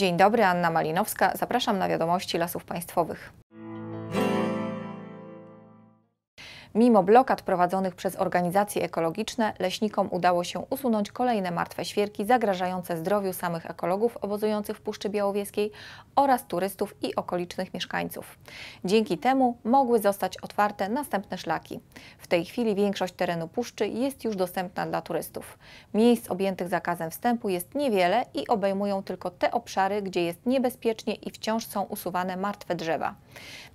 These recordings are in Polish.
Dzień dobry, Anna Malinowska. Zapraszam na wiadomości Lasów Państwowych. Mimo blokad prowadzonych przez organizacje ekologiczne, leśnikom udało się usunąć kolejne martwe świerki zagrażające zdrowiu samych ekologów obozujących w Puszczy Białowieskiej oraz turystów i okolicznych mieszkańców. Dzięki temu mogły zostać otwarte następne szlaki. W tej chwili większość terenu puszczy jest już dostępna dla turystów. Miejsc objętych zakazem wstępu jest niewiele i obejmują tylko te obszary, gdzie jest niebezpiecznie i wciąż są usuwane martwe drzewa.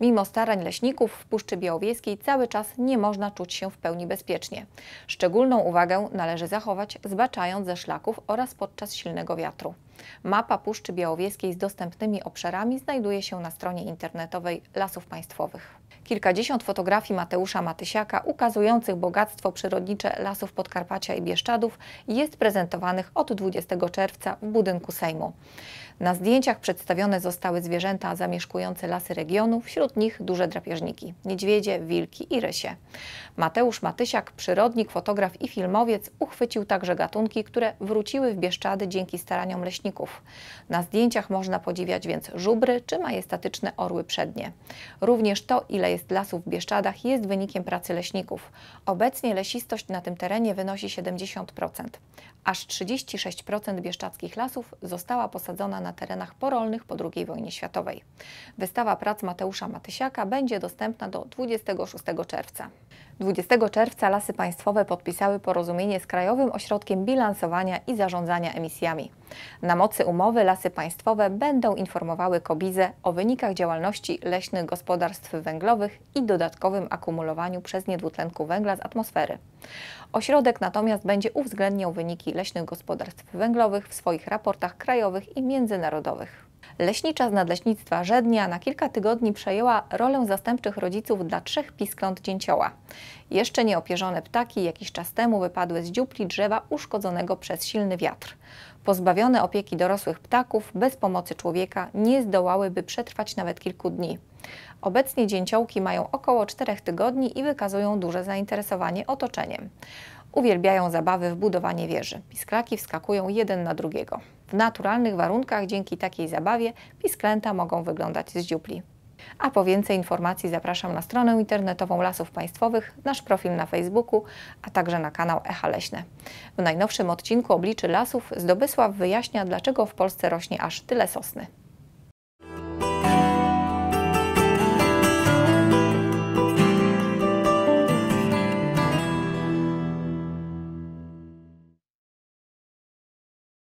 Mimo starań leśników w Puszczy Białowieskiej cały czas nie można czuć się w pełni bezpiecznie. Szczególną uwagę należy zachować zbaczając ze szlaków oraz podczas silnego wiatru. Mapa Puszczy Białowieskiej z dostępnymi obszarami znajduje się na stronie internetowej Lasów Państwowych. Kilkadziesiąt fotografii Mateusza Matysiaka ukazujących bogactwo przyrodnicze lasów Podkarpacia i Bieszczadów jest prezentowanych od 20 czerwca w budynku Sejmu. Na zdjęciach przedstawione zostały zwierzęta zamieszkujące lasy regionu, wśród nich duże drapieżniki, niedźwiedzie, wilki i rysie. Mateusz Matysiak, przyrodnik, fotograf i filmowiec, uchwycił także gatunki, które wróciły w Bieszczady dzięki staraniom leśników. Na zdjęciach można podziwiać więc żubry czy majestatyczne orły przednie. Również to, ile jest lasów w Bieszczadach, jest wynikiem pracy leśników. Obecnie lesistość na tym terenie wynosi 70%. Aż 36% bieszczadzkich lasów została posadzona na terenach porolnych po II wojnie światowej. Wystawa prac Mateusza Matysiaka będzie dostępna do 26 czerwca. 20 czerwca Lasy Państwowe podpisały porozumienie z Krajowym Ośrodkiem Bilansowania i Zarządzania Emisjami. Na mocy umowy Lasy Państwowe będą informowały Kobizę o wynikach działalności leśnych gospodarstw węglowych i dodatkowym akumulowaniu przez nie dwutlenku węgla z atmosfery. Ośrodek natomiast będzie uwzględniał wyniki leśnych gospodarstw węglowych w swoich raportach krajowych i międzynarodowych. Leśnicza z Nadleśnictwa Żednia na kilka tygodni przejęła rolę zastępczych rodziców dla trzech piskląt dzięcioła. Jeszcze nieopierzone ptaki jakiś czas temu wypadły z dziupli drzewa uszkodzonego przez silny wiatr. Pozbawione opieki dorosłych ptaków bez pomocy człowieka nie zdołałyby przetrwać nawet kilku dni. Obecnie dzięciołki mają około 4 tygodni i wykazują duże zainteresowanie otoczeniem. Uwielbiają zabawy w budowanie wieży. Pisklaki wskakują jeden na drugiego. W naturalnych warunkach dzięki takiej zabawie pisklęta mogą wyglądać z dziupli. A po więcej informacji zapraszam na stronę internetową Lasów Państwowych, nasz profil na Facebooku, a także na kanał Echa Leśne. W najnowszym odcinku Obliczy Lasów Zdobysław wyjaśnia, dlaczego w Polsce rośnie aż tyle sosny.